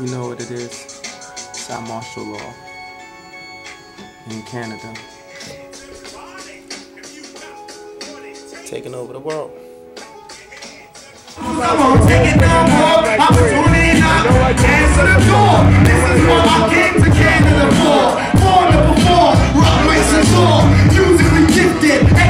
You know what it is? It's Cymarshall Law in Canada. Taking over the world. I won't take it no more. Answer the door. This is what I came to Canada for. Born to perform, rock, race, and. Musically gifted.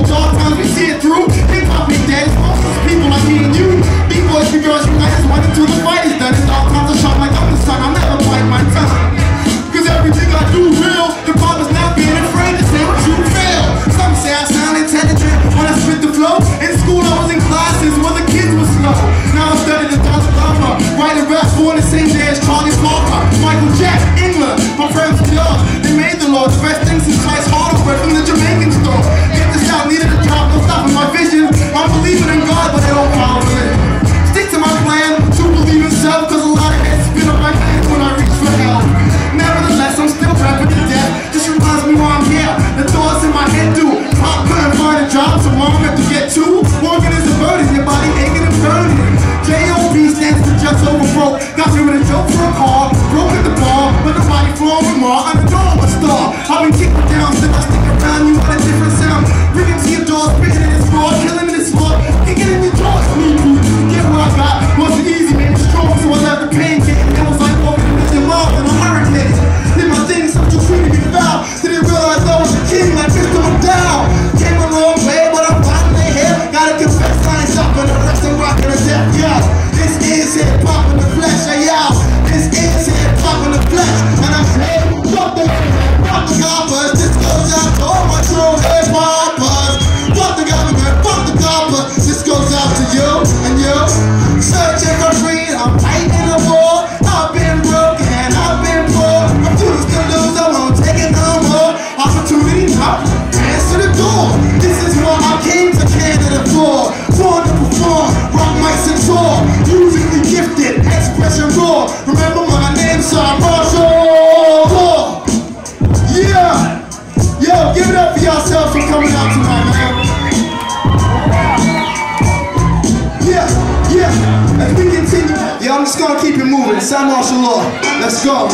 trouble, dark times we see it through. Hip hop ain't dead, it's also people like me and you. B-boys, you girls, you guys, running through. yourself for coming out tonight, man. Yeah, yeah, as we continue. Yeah, I'm just gonna keep it moving. Cymarshall, Law. Let's go.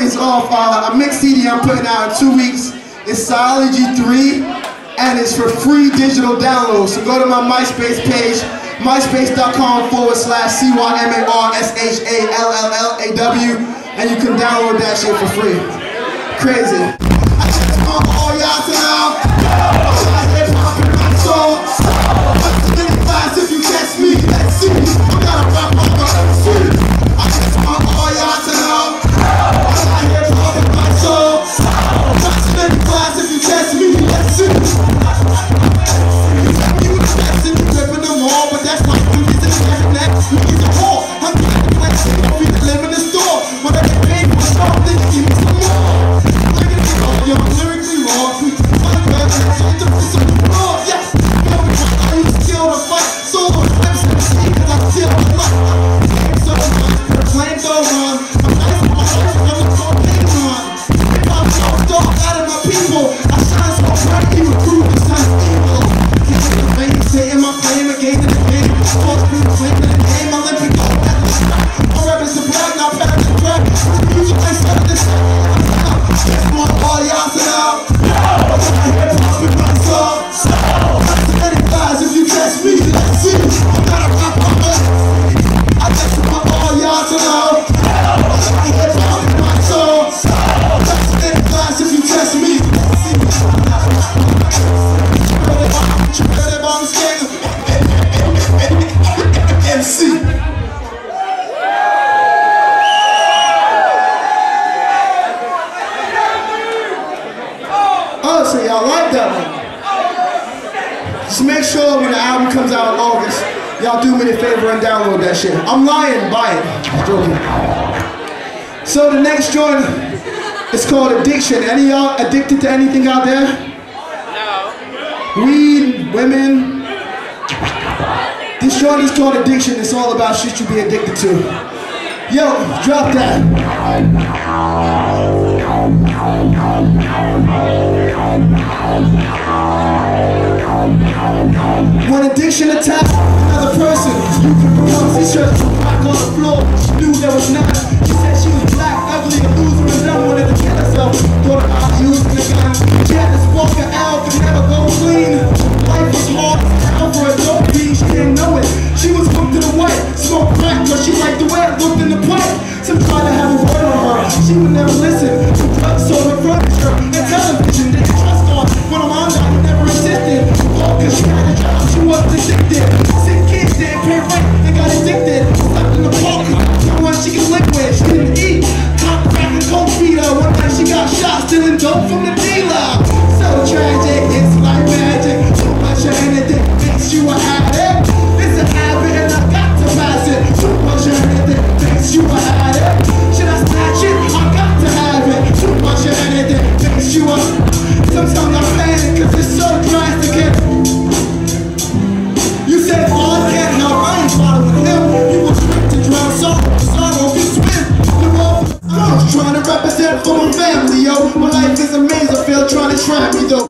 It's off uh, a mixed CD I'm putting out in two weeks. It's Sology 3, and it's for free digital download. So go to my MySpace page, myspace.com forward slash C-Y-M-A-R-S-H-A-L-L-L-A-W, and you can download that shit for free. Crazy. I just all y'all. You heard him? MC. Honestly, y'all like that one. Just make sure when the album comes out in August, y'all do me the favor and download that shit. I'm lying, buy it. I'm joking. So the next joint is called Addiction. Any y'all addicted to anything out there? No. We women. This short is called addiction. It's all about shit you be addicted to. Yo, drop that. When addiction attacks. sometimes I stand it's so drastic You said oh, can't I ain't You to drown you trying to represent for my family, yo. My life is a maze, I feel trying to try me though.